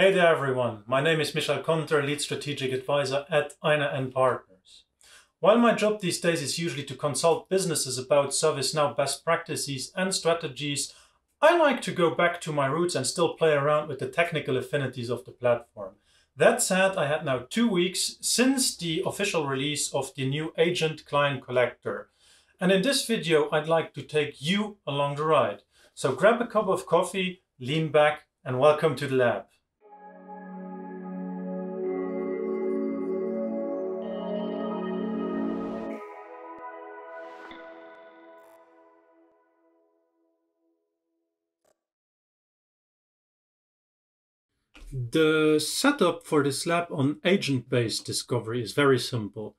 Hey there everyone, my name is Michel Konter, Lead Strategic Advisor at Einar & Partners. While my job these days is usually to consult businesses about ServiceNow best practices and strategies, I like to go back to my roots and still play around with the technical affinities of the platform. That said, I had now two weeks since the official release of the new Agent Client Collector. And in this video, I'd like to take you along the ride. So grab a cup of coffee, lean back, and welcome to the lab. The setup for this lab on agent-based discovery is very simple.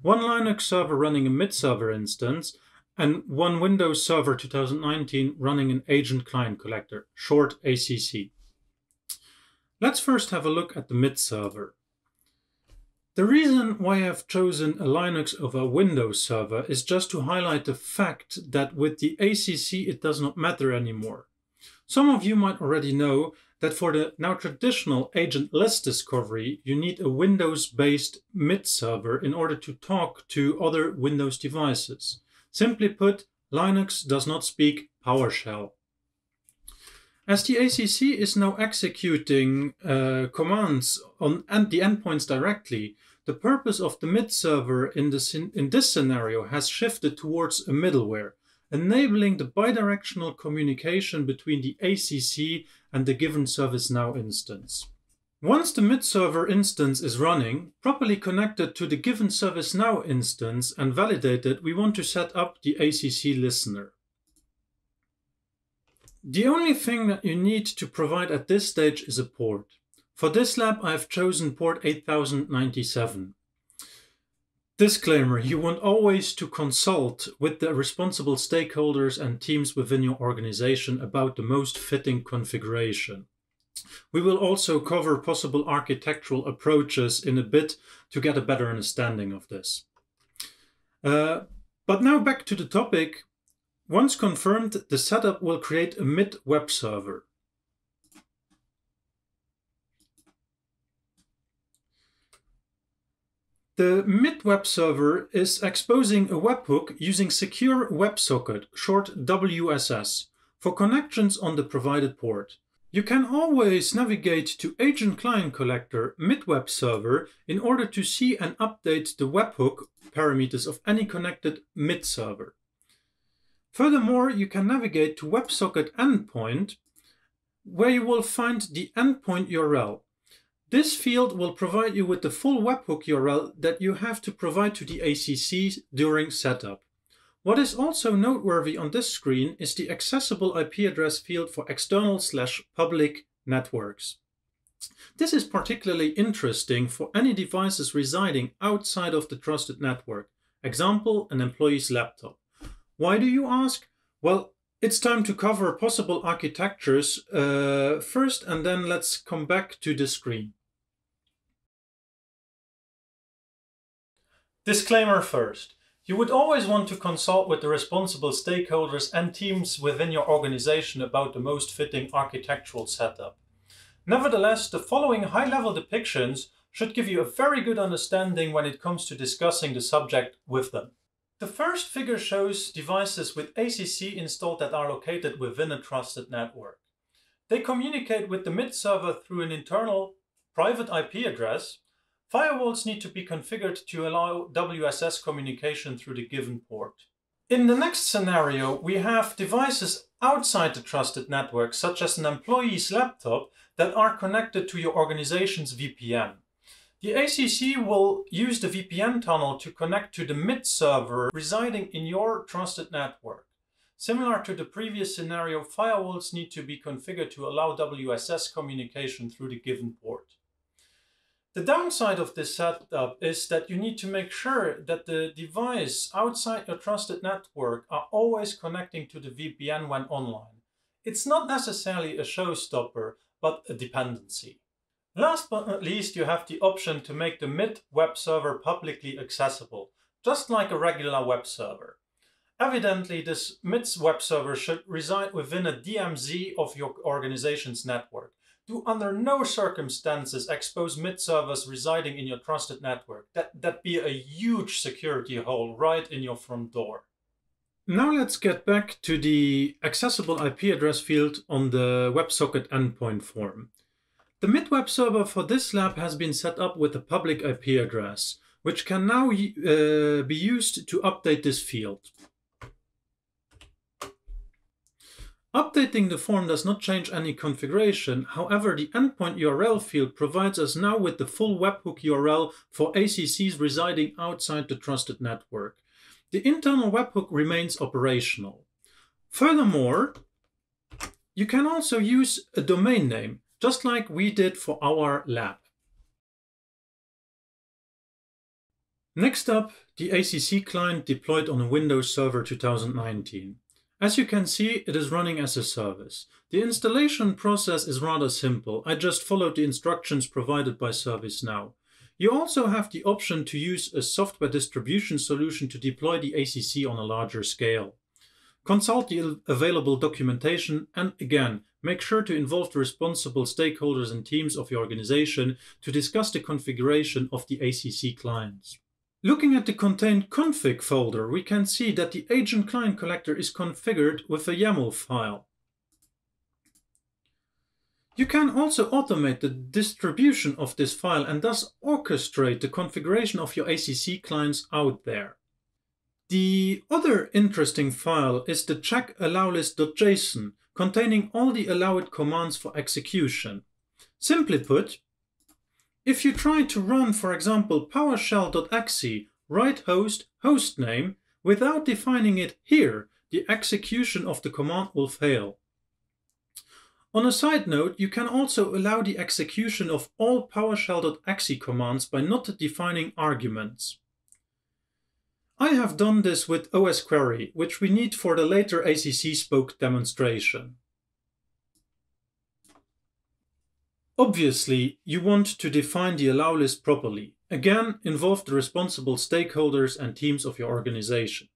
One Linux server running a mid server instance and one Windows Server 2019 running an agent client collector, short ACC. Let's first have a look at the mid server. The reason why I've chosen a Linux over a Windows server is just to highlight the fact that with the ACC it does not matter anymore. Some of you might already know that for the now traditional agentless discovery, you need a Windows-based MID server in order to talk to other Windows devices. Simply put, Linux does not speak PowerShell. As the ACC is now executing uh, commands on and the endpoints directly, the purpose of the MID server in this, in this scenario has shifted towards a middleware, enabling the bidirectional communication between the ACC and the given ServiceNow instance. Once the mid-server instance is running, properly connected to the given ServiceNow instance and validated, we want to set up the ACC listener. The only thing that you need to provide at this stage is a port. For this lab, I have chosen port 8097. Disclaimer, you want always to consult with the responsible stakeholders and teams within your organization about the most fitting configuration. We will also cover possible architectural approaches in a bit to get a better understanding of this. Uh, but now back to the topic. Once confirmed, the setup will create a MID web server. The MID web server is exposing a webhook using Secure WebSocket, short WSS, for connections on the provided port. You can always navigate to Agent Client Collector MID web server in order to see and update the webhook parameters of any connected MID server. Furthermore, you can navigate to WebSocket endpoint where you will find the endpoint URL. This field will provide you with the full webhook URL that you have to provide to the ACC during setup. What is also noteworthy on this screen is the accessible IP address field for external slash public networks. This is particularly interesting for any devices residing outside of the trusted network, example, an employee's laptop. Why do you ask? Well, it's time to cover possible architectures uh, first and then let's come back to the screen. Disclaimer first. You would always want to consult with the responsible stakeholders and teams within your organization about the most fitting architectural setup. Nevertheless, the following high-level depictions should give you a very good understanding when it comes to discussing the subject with them. The first figure shows devices with ACC installed that are located within a trusted network. They communicate with the MID server through an internal private IP address Firewalls need to be configured to allow WSS communication through the given port. In the next scenario, we have devices outside the trusted network, such as an employee's laptop, that are connected to your organization's VPN. The ACC will use the VPN tunnel to connect to the MID server residing in your trusted network. Similar to the previous scenario, firewalls need to be configured to allow WSS communication through the given port. The downside of this setup is that you need to make sure that the device outside your trusted network are always connecting to the VPN when online. It's not necessarily a showstopper, but a dependency. Last but not least, you have the option to make the MID web server publicly accessible, just like a regular web server. Evidently, this MID web server should reside within a DMZ of your organization's network. do under no circumstances expose MID servers residing in your trusted network. That, that'd be a huge security hole right in your front door. Now let's get back to the accessible IP address field on the WebSocket endpoint form. The MID web server for this lab has been set up with a public IP address, which can now uh, be used to update this field. Updating the form does not change any configuration, however the endpoint URL field provides us now with the full webhook URL for ACCs residing outside the trusted network. The internal webhook remains operational. Furthermore, you can also use a domain name, just like we did for our lab. Next up, the ACC client deployed on a Windows Server 2019. As you can see, it is running as a service. The installation process is rather simple. I just followed the instructions provided by ServiceNow. You also have the option to use a software distribution solution to deploy the ACC on a larger scale. Consult the available documentation and again, make sure to involve the responsible stakeholders and teams of your organization to discuss the configuration of the ACC clients. Looking at the contained config folder, we can see that the agent client collector is configured with a YAML file. You can also automate the distribution of this file and thus orchestrate the configuration of your ACC clients out there. The other interesting file is the check allowlist.json containing all the allowed commands for execution. Simply put, if you try to run, for example, PowerShell.exe write host hostname without defining it here, the execution of the command will fail. On a side note, you can also allow the execution of all PowerShell.exe commands by not defining arguments. I have done this with OS Query, which we need for the later ACC spoke demonstration. Obviously, you want to define the allow list properly. Again, involve the responsible stakeholders and teams of your organization.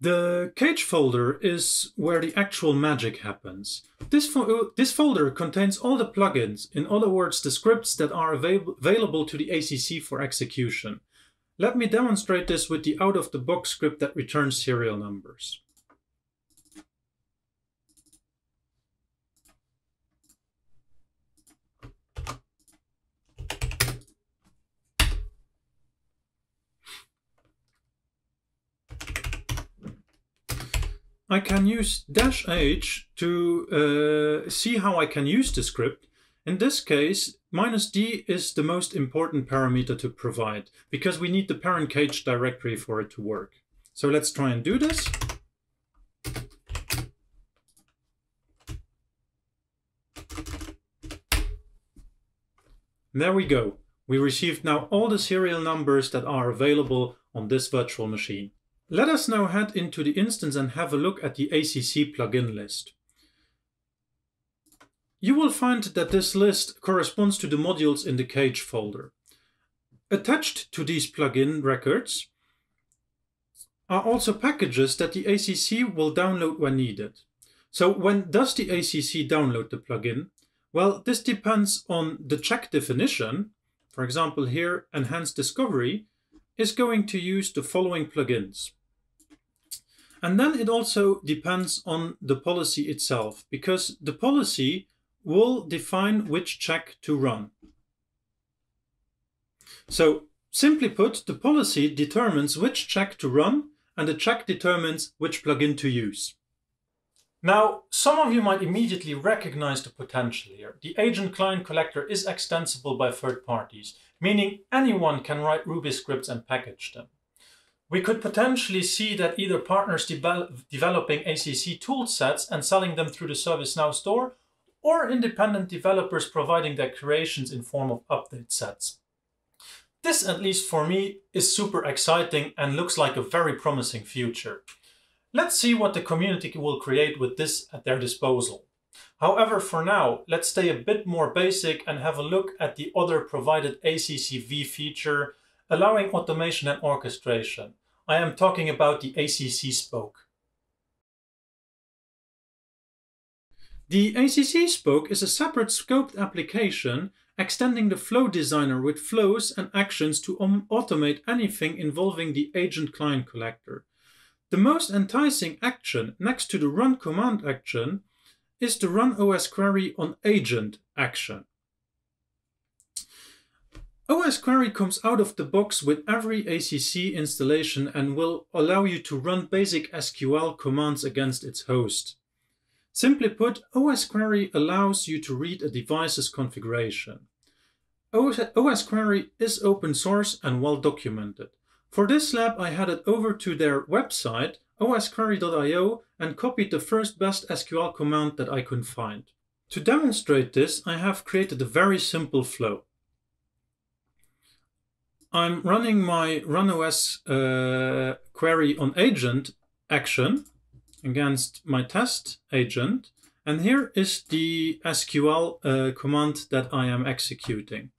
The cage folder is where the actual magic happens. This, fo this folder contains all the plugins, in other words, the scripts that are avail available to the ACC for execution. Let me demonstrate this with the out-of-the-box script that returns serial numbers. I can use dash h to uh, see how I can use the script. In this case, minus d is the most important parameter to provide because we need the parent cage directory for it to work. So let's try and do this. There we go. We received now all the serial numbers that are available on this virtual machine. Let us now head into the instance and have a look at the ACC plugin list. You will find that this list corresponds to the modules in the cage folder. Attached to these plugin records are also packages that the ACC will download when needed. So when does the ACC download the plugin? Well, this depends on the check definition. For example, here, Enhanced Discovery is going to use the following plugins. And then it also depends on the policy itself, because the policy will define which check to run. So simply put, the policy determines which check to run, and the check determines which plugin to use. Now, some of you might immediately recognize the potential here. The agent client collector is extensible by third parties, meaning anyone can write Ruby scripts and package them. We could potentially see that either partners de developing ACC tool sets and selling them through the ServiceNow store, or independent developers providing their creations in form of update sets. This, at least for me, is super exciting and looks like a very promising future. Let's see what the community will create with this at their disposal. However, for now, let's stay a bit more basic and have a look at the other provided ACCV feature, allowing automation and orchestration. I am talking about the ACC spoke. The ACC spoke is a separate scoped application extending the flow designer with flows and actions to um, automate anything involving the agent client collector. The most enticing action next to the run command action is the run OS query on agent action. OS Query comes out of the box with every ACC installation and will allow you to run basic SQL commands against its host. Simply put, OS Query allows you to read a device's configuration. OS Query is open source and well documented. For this lab, I headed over to their website, osquery.io, and copied the first best SQL command that I could find. To demonstrate this, I have created a very simple flow. I'm running my runos uh, query on agent action against my test agent. And here is the SQL uh, command that I am executing.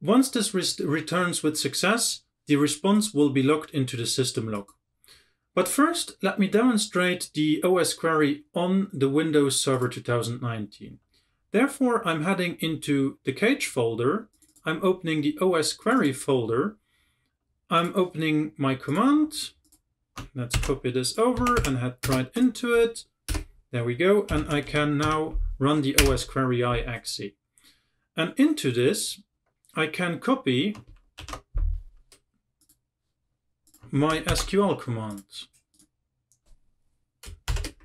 Once this re returns with success, the response will be logged into the system log. But first, let me demonstrate the OS query on the Windows Server 2019. Therefore, I'm heading into the Cage folder I'm opening the OS query folder. I'm opening my command. Let's copy this over and head right into it. There we go. And I can now run the OS query I exe. And into this, I can copy my SQL commands.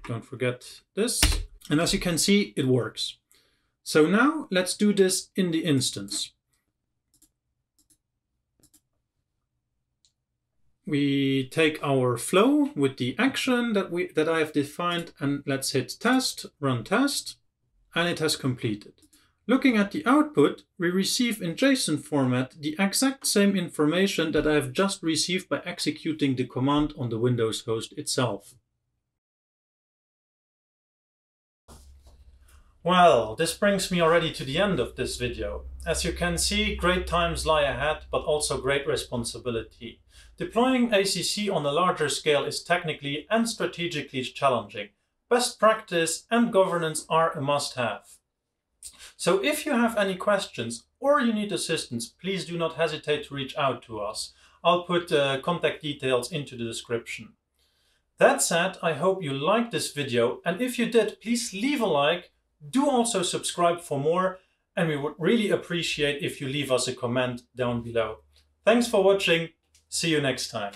Don't forget this. And as you can see, it works. So now let's do this in the instance. We take our flow with the action that we that I have defined and let's hit test, run test, and it has completed. Looking at the output, we receive in JSON format the exact same information that I have just received by executing the command on the Windows host itself. Well, this brings me already to the end of this video. As you can see, great times lie ahead, but also great responsibility. Deploying ACC on a larger scale is technically and strategically challenging. Best practice and governance are a must-have. So if you have any questions or you need assistance, please do not hesitate to reach out to us. I'll put uh, contact details into the description. That said, I hope you liked this video and if you did, please leave a like, do also subscribe for more and we would really appreciate if you leave us a comment down below. Thanks for watching See you next time.